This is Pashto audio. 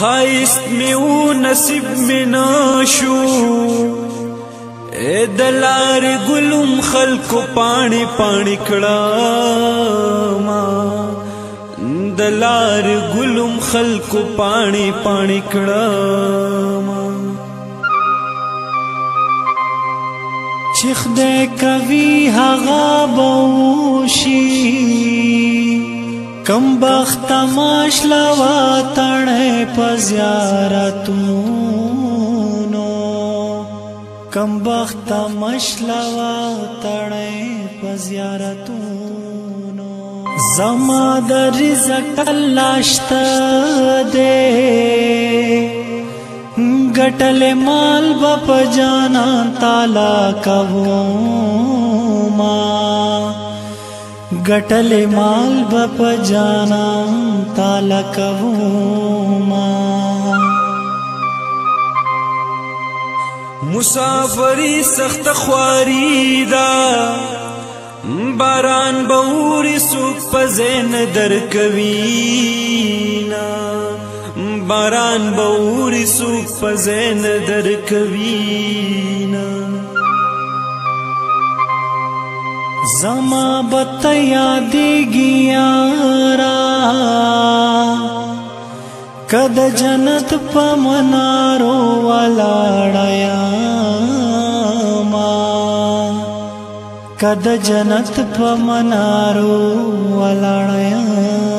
خایست میو نصیب مینا شو اے دلار گلم خلکو پانی پانی کړه ما دلار گلم خلکو پانی پانی کړه ما چخ دې کوي هغه بوش کم بخت ماش لوا تړې پزیارتونو کم بخت ماش لوا تړې پزیارتونو زما د رزق الله شته دې ګټل مال بپ جانان تعالی کوو ګټل مال بپ جانا تالا کوما مسافری سخت خواری دا باران بوري سوق پزین در کوینا باران بوري سوق پزین در کوینا زما بت یادیږي یارا کد جنت پمنارو ولاړیا ما کد جنت پمنارو ولاړیا